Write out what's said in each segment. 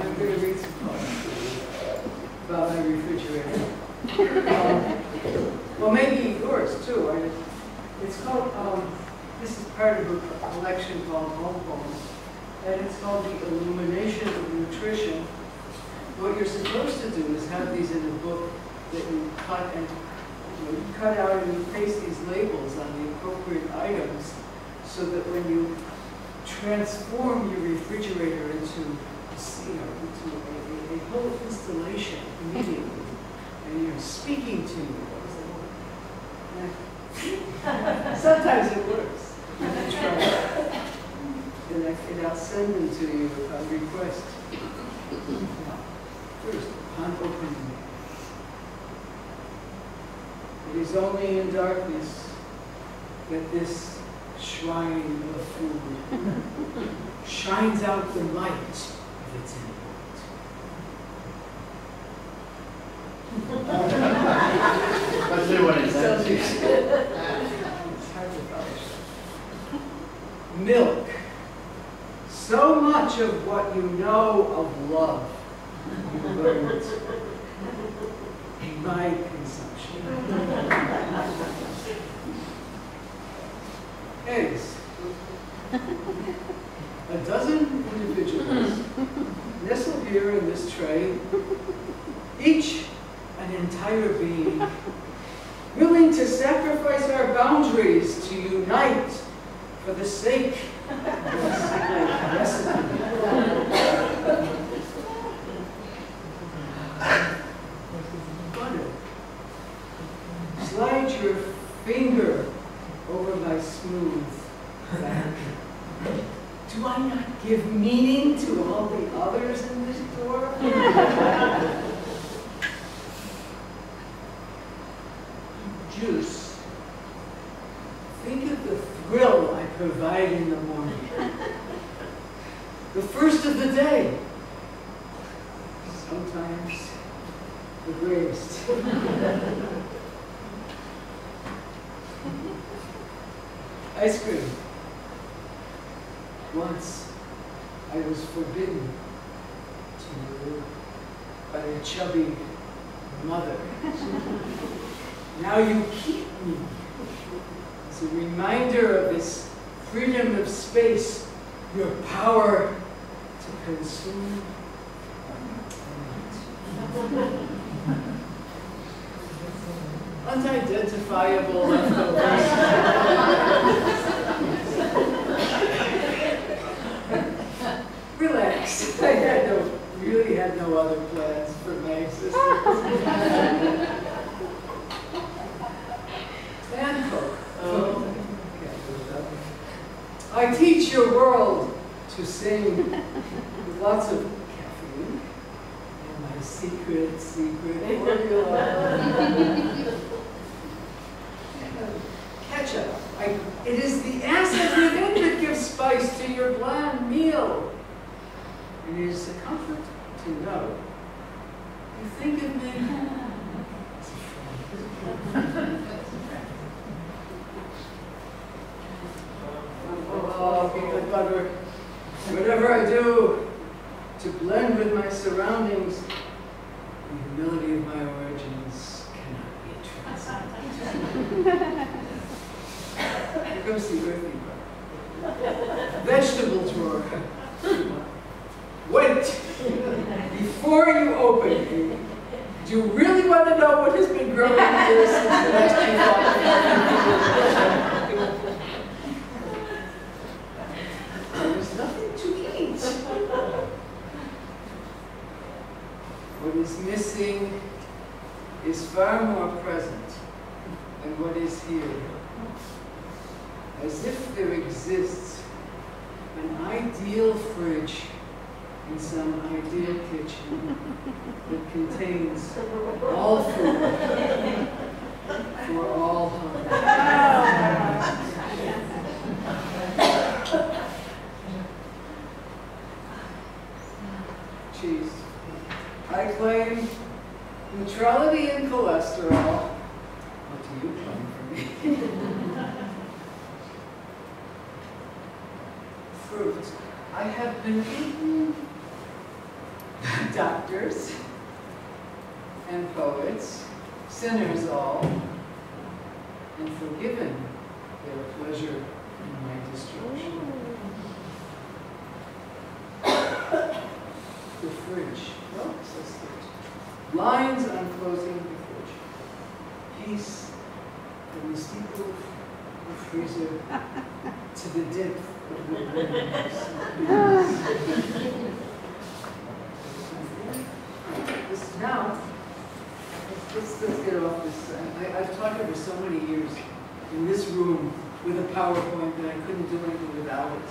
I'm going to read some poems about my refrigerator. Um, well, maybe yours too. I, it's called, um, this is part of a collection called Home Poems, and it's called The Illumination of Nutrition. What you're supposed to do is have these in a book that you cut and you, know, you cut out and you paste these labels on the appropriate items so that when you transform your refrigerator into, you know, into a, a, a whole installation immediately, and you're speaking to you. Sometimes it works. You can try it. And, I, and I'll send them to you a request. Now, First, upon opening it. It is only in darkness that this shrine of food shines out the light of its import. Especially when it's Sounds empty. It's hard to polish. Milk. So much of what you know of love you learned in my consumption. Eggs. A dozen individuals nestled here in this tray, each an entire being willing to sacrifice our boundaries to unite for the sake of this recipe. Butter. Slide your finger over my smooth back. Do I not give all the others this door? juice. Think of the thrill I provide in the morning. The first of the day. Sometimes the greatest. Ice cream. Once I was forbidden to you by a chubby mother. Now you keep me as a reminder of this freedom of space, your power to consume. Unidentifiable Relax. I had no, really had no other plans for my existence. And Coke. Oh. I teach your world to sing with lots of caffeine and my secret, secret formula. Ketchup. I, it is the acid within that gives spice to your bland meal. It is a comfort to know you think of me. Oh. Whatever I do to blend with my surroundings, the humility of my origins cannot be translated. Here comes the earthy. Vegetable drawer. Before you open, do you really want to know what has been growing here since the last you There's nothing to eat. What is missing is far more present than what is here. As if there exists an ideal fridge in some ideal kitchen that contains all food for all hunger. Cheese. I claim neutrality in cholesterol. What do you claim for me? Fruit. I have been eaten doctors and poets, sinners all, and forgiven their pleasure in my destruction. The fridge. Says fridge. Lines unclosing the fridge. Peace from the steeple of the freezer to the depth of the This now, let's, let's get off this. I, I've taught over so many years in this room with a PowerPoint that I couldn't do anything without it.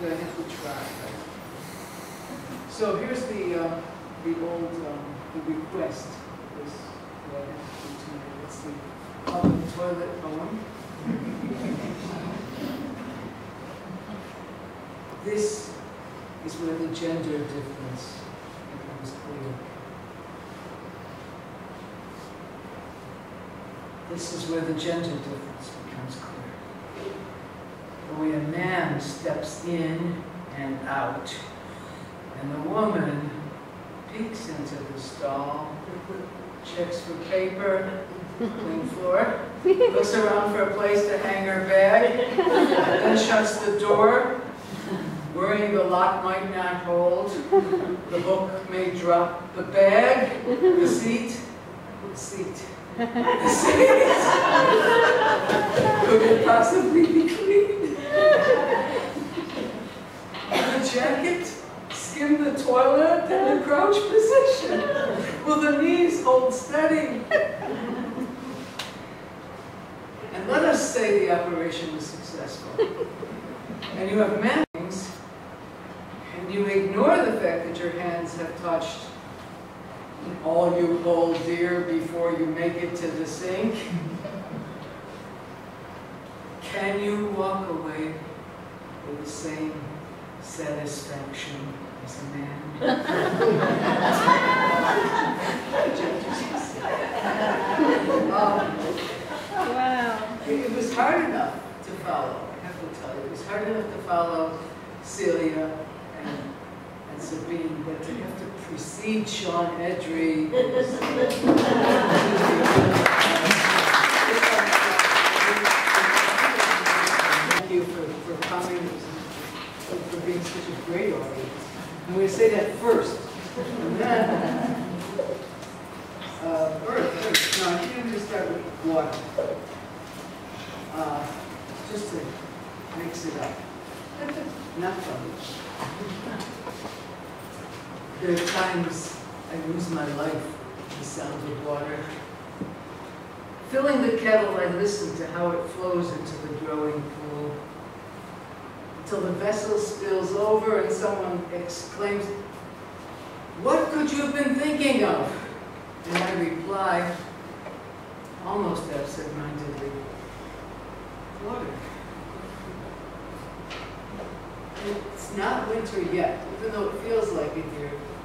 So I have to try. So here's the, uh, the old, um, the request. This, what I have to. It's the toilet poem. This is where the gender difference becomes clear. This is where the gender difference becomes clear. The way a man steps in and out, and the woman peeks into the stall, checks for paper, clean floor, looks around for a place to hang her bag, then shuts the door, worrying the lock might not hold, the book may drop, the bag, the seat, the seat. Could it possibly be clean? The jacket, skim the toilet in the crouch position. Will the knees hold steady? And let us say the operation was successful. And you have mannings, and you ignore the fact that your hands have touched all you hold dear before you make it to the sink. Can you walk away with the same satisfaction as a man? Um, Wow. It it was hard enough to follow, I have to tell you. It was hard enough to follow Celia and Sabine, but to have to precede Sean Edry. Thank you for, for coming, for for being such a great audience. I'm going to say that first. Uh, earth, earth. No, I'm going to start with water uh, just to mix it up. Not fun. There are times I lose my life to the sound of water. Filling the kettle, I listen to how it flows into the growing pool. Until the vessel spills over and someone exclaims, What could you have been thinking of? And I reply, almost absent-mindedly, water. It's not winter yet, even though it feels like.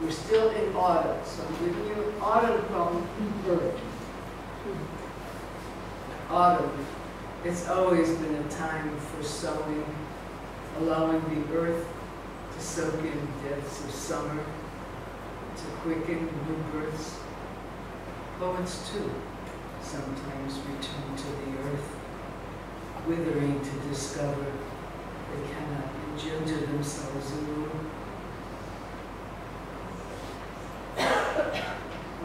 We're still in autumn, so I'm giving you an autumn poem bird. Autumn. It's always been a time for sowing, allowing the earth to soak in the depths of summer, to quicken new births. Poets too sometimes return to the earth withering to discover they cannot engender themselves anew.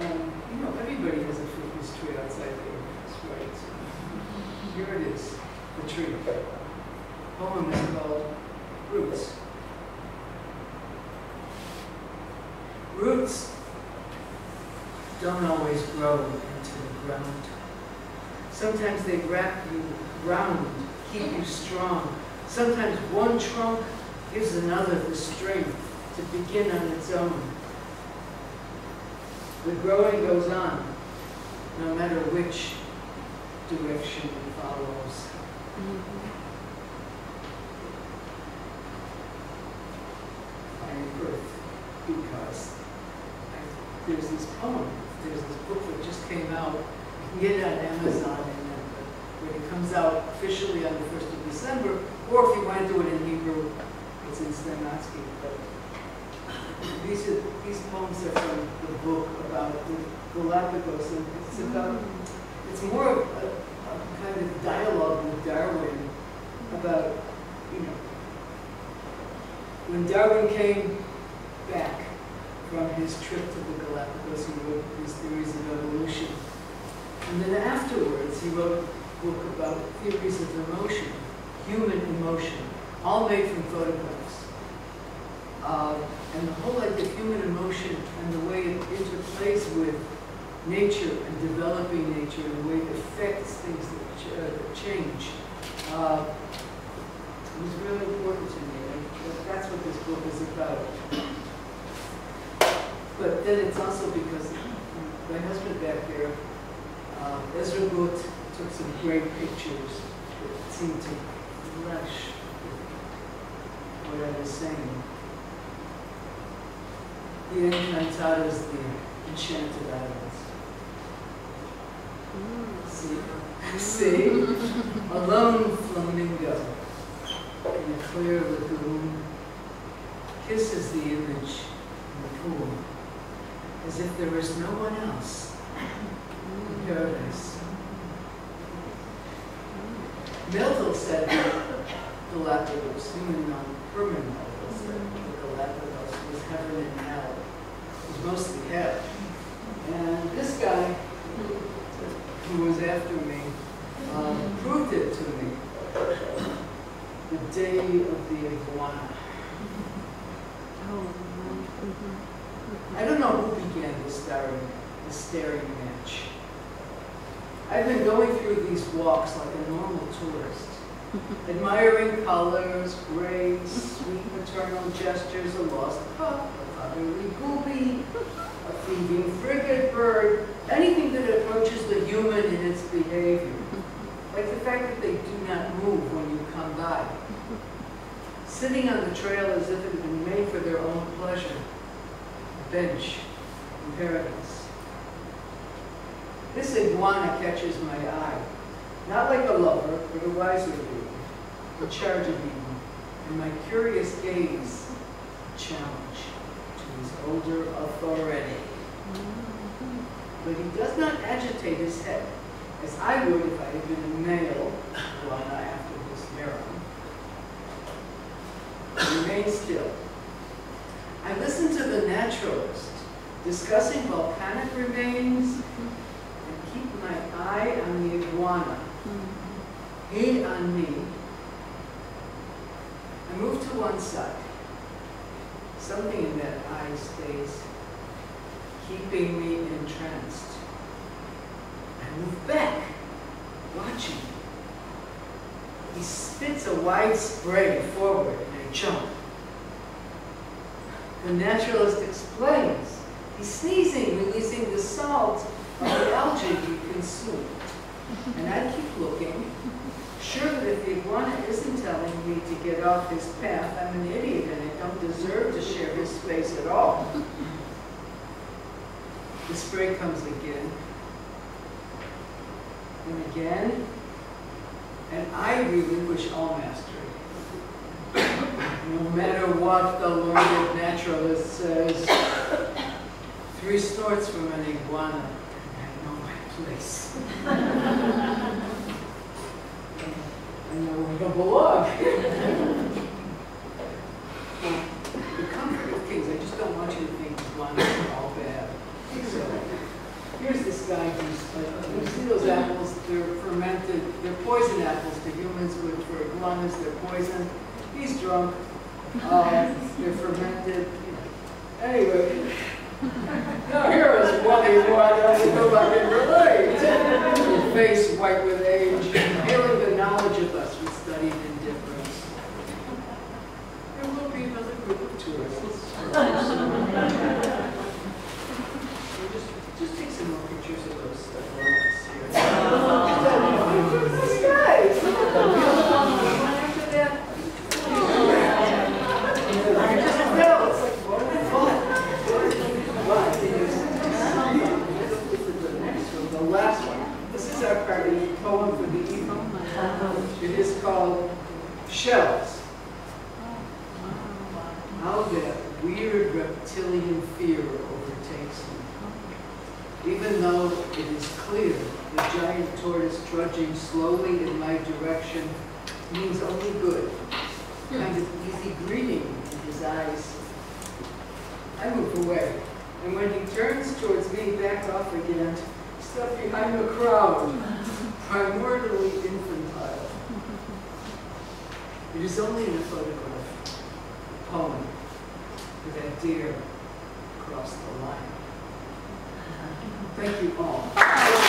Um, you know, everybody has a Christmas tree outside house, right? Here it is, the tree. The poem is called Roots. Roots don't always grow into the ground. Sometimes they wrap you round, keep you strong. Sometimes one trunk gives another the strength to begin on its own. The growing goes on, no matter which direction it follows. I am earth because I, there's this poem, there's this book that just came out. You can get it on Amazon and uh, when it comes out officially on the 1st of December, or if you want to do it in Hebrew, it's in Steimatzky. But these are, these poems are from the book about the Galapagos, and it's about, it's more of a, a kind of dialogue with Darwin about, you know, when Darwin came back from his trip to the Galapagos, he wrote his theories of evolution. And then afterwards, he wrote a book about theories of emotion, human emotion, all made from photographs. Uh, and the whole idea of human emotion and the way it interplays with nature and developing nature and the way it affects things that, uh, that change uh, was really important to me. And that's what this book is about. But then it's also because my husband back there, uh, Ezra Gut, took some great pictures that seemed to flesh what I was saying. The the Enchanted Islands. See, see, a lone flamingo. In a clear lagoon. Kisses the image in the pool. As if there was no one else in paradise. Melville said that Galapagos, human non Herman Melville said that Galapagos was heaven and hell. It was mostly hell. And this guy, who was after me, um, proved it to me the day of the iguana. I don't know who began the staring, the staring match. I've been going through these walks like a normal tourist, admiring colors, grace, sweet maternal gestures, a lost pup, a fatherly booby, a thieving frigate bird, anything that approaches the human in its behavior. Like the fact that they do not move when you come by. Sitting on the trail as if it had been made for their own pleasure. A bench in paradise. This iguana catches my eye. Not like a lover, but a wiser being, a charge of being, and my curious gaze, a challenge to his older authority. But he does not agitate his head, as I would if I had been a male iguana after his harem. He remains still. I listen to the naturalist discussing volcanic remains and keep my eye on the iguana, he on me. I move to one side. Something in that eye stays keeping me entranced. I move back, watching. He spits a wide spray forward jump. The naturalist explains. He's sneezing, releasing the salt of the algae he consumed. And I keep looking, sure that if the iguana isn't telling me to get off his path, I'm an idiot and I don't deserve to share his space at all. The spray comes again and again, and I relinquish all mastery. No matter what the learned naturalist says, three snorts from an iguana, I know my place. I know where to belong. the comfort of kings, I just don't want you to think iguanas are all bad. So, here's this guy who's, like, you see those apples, they're fermented, they're poison apples to humans, but for iguanas, they're poison. He's drunk, uh, they're fermented. Anyway, now here is one who I can relate. Face white with age, hailing the knowledge of us with studied indifference. There will be another group of tourists. We'll Just, just take some more pictures of those iguanas here. Nice guys. After that. I just fell. It's like, what am I What is this is the next one, the last one. This is our party poem for the evening. It is called Shells. How that weird fear overtakes me. Even though it is clear the giant tortoise trudging slowly in my direction means only good, kind of easy greeting in his eyes. I move away, and when he turns towards me, back off again, stuck behind a crowd, primordially infantile. It is only in a photograph, a poem, that I dare the line. Thank you all.